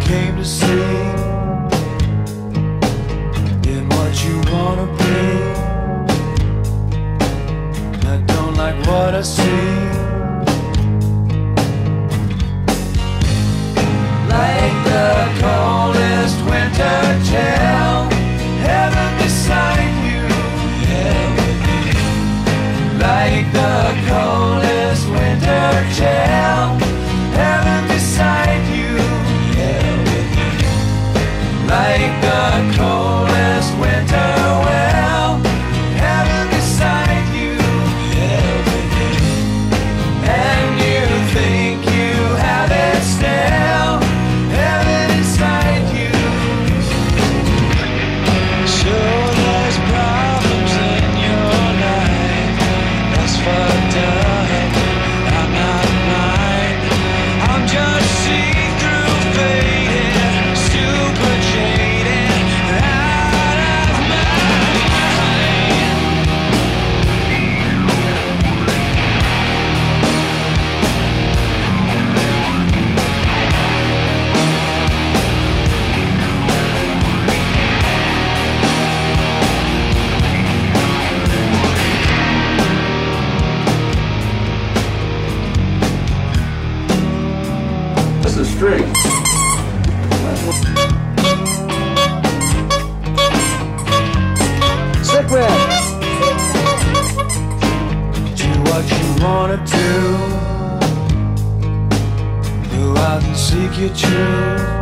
came to see in what you wanna be. I don't like what I see. Stick with. Do what you wanna do. Go out and seek your truth.